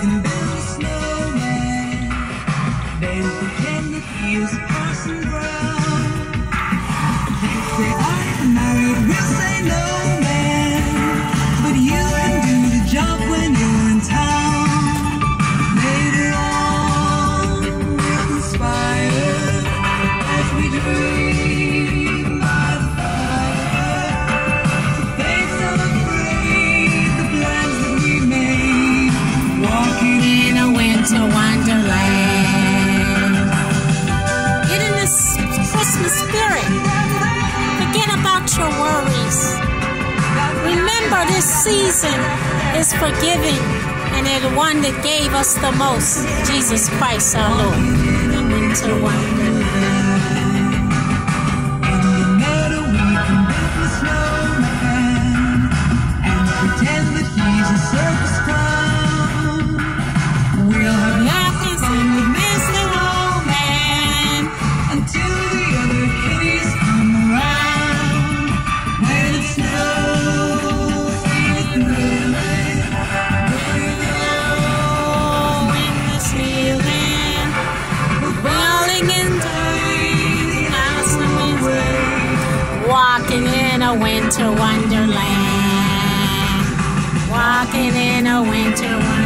can build a snowman. Then pretend that he is Parson Brown. Winter wonderland. Get in this Christmas spirit. Forget about your worries. Remember, this season is forgiving, and the one that gave us the most, Jesus Christ our Lord. A winter wonderland. A winter wonderland, walking in a winter wonderland.